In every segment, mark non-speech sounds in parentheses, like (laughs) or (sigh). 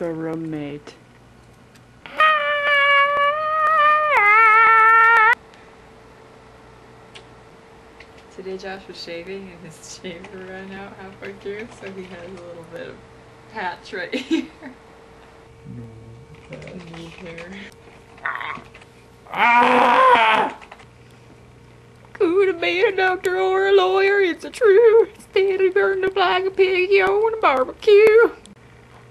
the roommate. Today Josh was shaving and his (laughs) shaver ran out halfway through, so he has a little bit of patch right here. New hair. Ah! Could have been a doctor or a lawyer, it's a true. Instead he burned up like a piggy on a barbecue.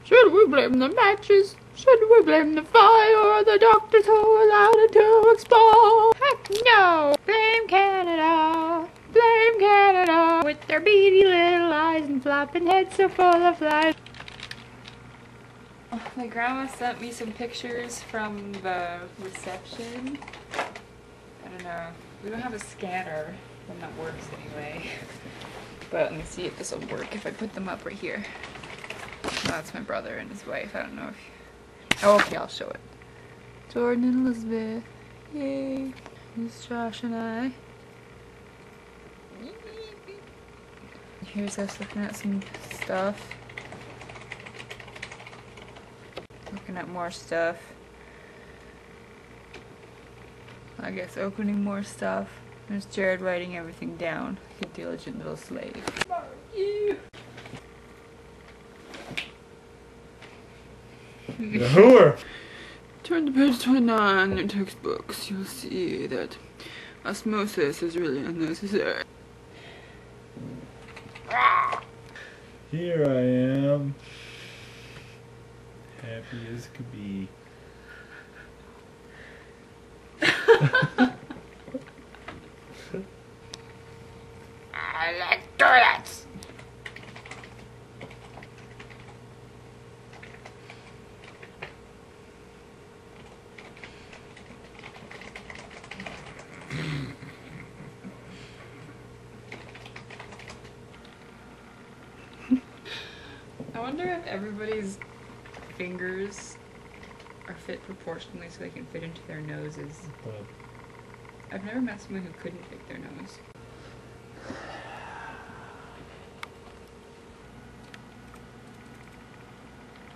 Should we blame the matches? Should we blame the fire or the doctors who allowed it to explode? Heck no! Blame Canada! Blame Canada! With their beady little eyes and flopping heads so full of flies. Oh, My grandma sent me some pictures from the reception. I don't know. We don't have a scanner when that works anyway. (laughs) But let me see if this will work if I put them up right here. That's my brother and his wife. I don't know if. Oh, okay, I'll show it. Jordan and Elizabeth. Yay. Is Josh and I. Here's us looking at some stuff. Looking at more stuff. I guess opening more stuff. There's Jared writing everything down. A diligent little slave. You. The whore. Turn to page 29 in your textbooks. You'll see that osmosis is really unnecessary. Here I am. Happy as could be. (laughs) I like toilets. I wonder if everybody's fingers are fit proportionally so they can fit into their noses. I've never met someone who couldn't pick their nose.